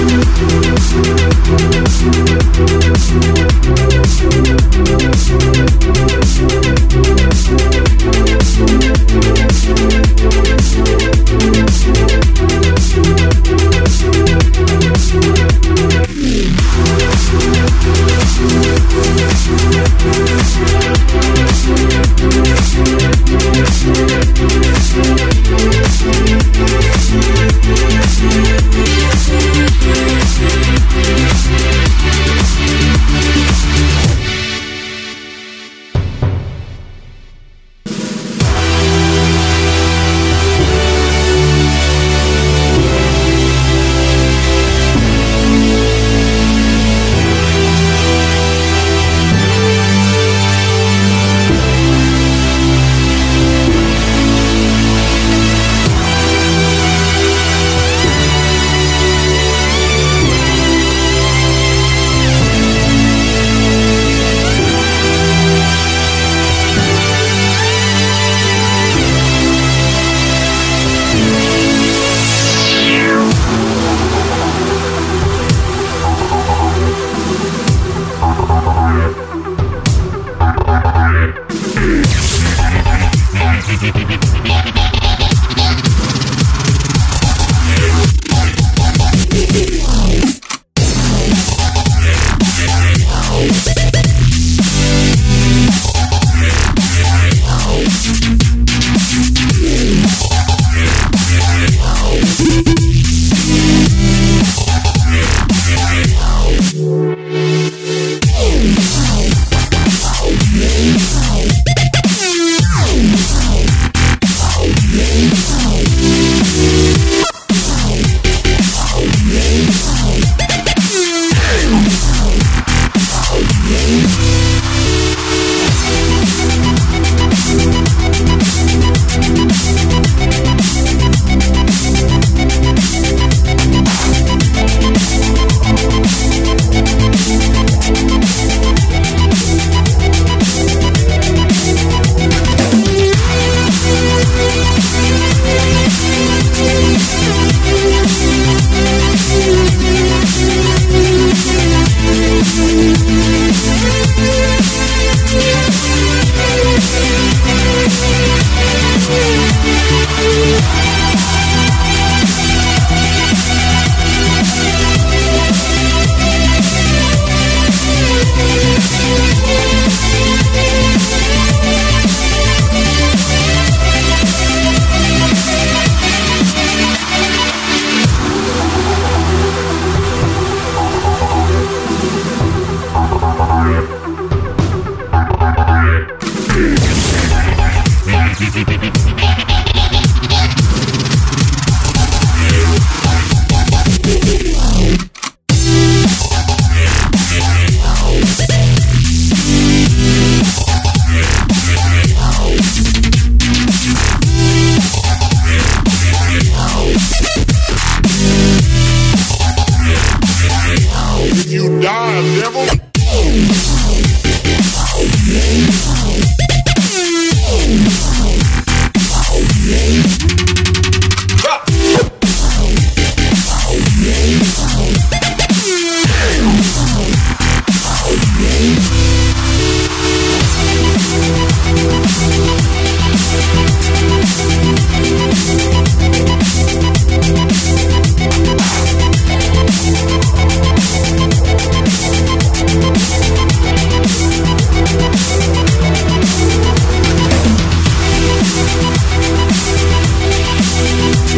Thank Easy, baby.